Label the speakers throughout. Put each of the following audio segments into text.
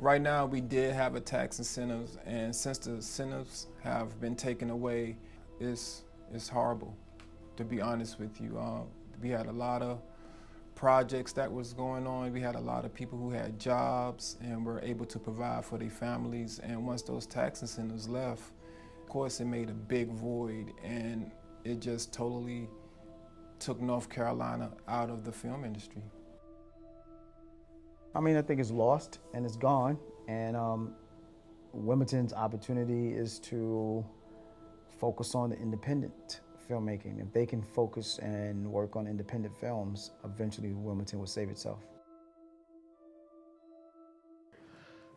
Speaker 1: Right now, we did have a tax incentives, and since the incentives have been taken away, it's it's horrible. To be honest with you, uh, we had a lot of projects that was going on. We had a lot of people who had jobs and were able to provide for their families. And once those tax incentives left, of course, it made a big void, and it just totally took North Carolina out of the film industry.
Speaker 2: I mean, I think it's lost and it's gone. And um, Wilmington's opportunity is to focus on the independent filmmaking. If they can focus and work on independent films, eventually Wilmington will save itself.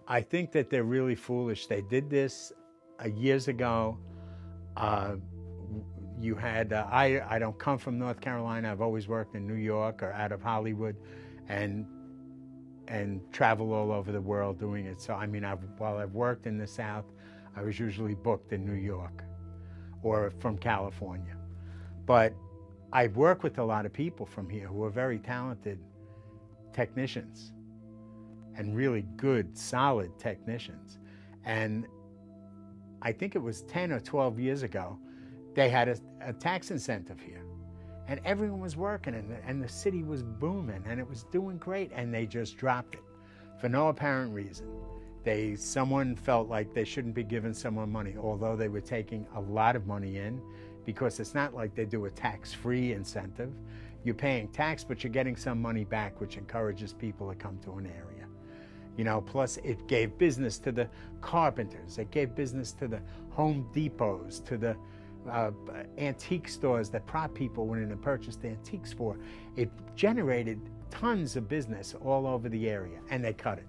Speaker 3: I think that they're really foolish. They did this uh, years ago. Uh, you had, uh, I, I don't come from North Carolina. I've always worked in New York or out of Hollywood and, and travel all over the world doing it. So, I mean, I've, while I've worked in the South, I was usually booked in New York or from California. But I work with a lot of people from here who are very talented technicians and really good, solid technicians. And I think it was 10 or 12 years ago, they had a, a tax incentive here. And everyone was working, and the, and the city was booming, and it was doing great, and they just dropped it for no apparent reason. They, someone felt like they shouldn't be giving someone money, although they were taking a lot of money in because it's not like they do a tax-free incentive. You're paying tax, but you're getting some money back, which encourages people to come to an area. You know, plus it gave business to the carpenters, it gave business to the Home Depots, to the uh, antique stores that prop people went in and purchased antiques for. It generated tons of business all over the area, and they cut it.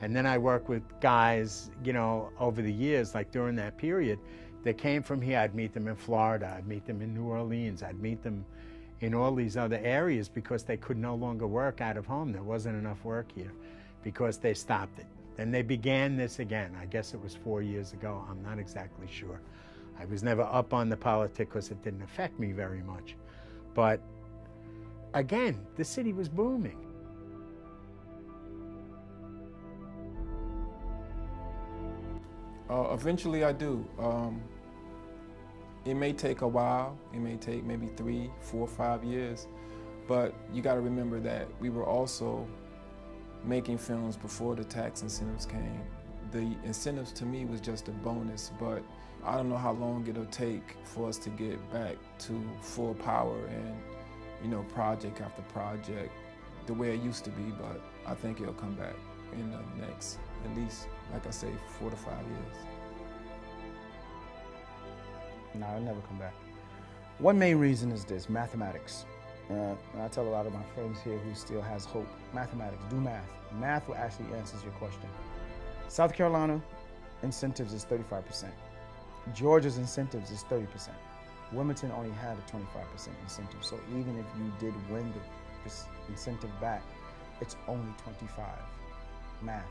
Speaker 3: And then I worked with guys, you know, over the years, like during that period, that came from here. I'd meet them in Florida, I'd meet them in New Orleans, I'd meet them in all these other areas because they could no longer work out of home. There wasn't enough work here because they stopped it. Then they began this again. I guess it was four years ago. I'm not exactly sure. I was never up on the politics because it didn't affect me very much. But again, the city was booming.
Speaker 1: Uh, eventually, I do. Um, it may take a while. It may take maybe three, four, five years. But you got to remember that we were also making films before the tax incentives came. The incentives to me was just a bonus, but I don't know how long it'll take for us to get back to full power and, you know, project after project the way it used to be, but I think it'll come back in the next, at least, like I say, four to five years.
Speaker 2: No, it'll never come back. One main reason is this, mathematics. Uh, I tell a lot of my friends here who still has hope. Mathematics, do math. Math will actually answers your question. South Carolina incentives is 35%. Georgia's incentives is 30%. Wilmington only had a 25% incentive. So even if you did win the incentive back, it's only 25. Math.